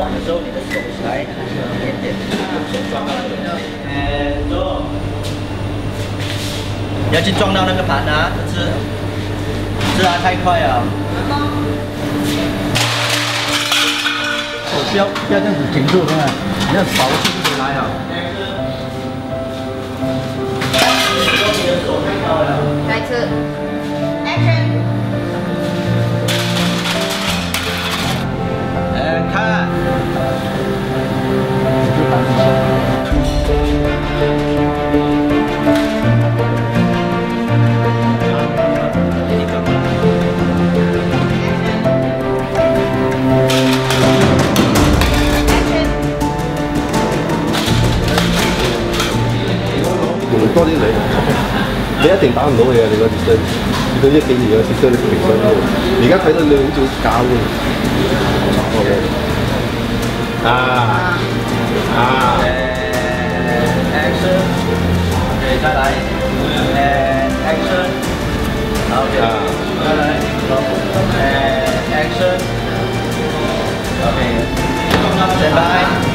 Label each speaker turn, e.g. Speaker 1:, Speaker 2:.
Speaker 1: 转的时候，你的手来一点点，手撞到那个，哎，做，不要去撞到那个盘啊，这次，这啊太快了。
Speaker 2: 不要不要这样子停住，对吧？你要保持就可以来啊。
Speaker 3: 多啲力，你一定打唔到佢啊！你嗰条身，你到一几年嘅切身你平身喎。而家睇到你好似假喎。OK。啊啊。
Speaker 1: Action，OK，再来。Action。OK，再来。Action。OK。Stand by。Action。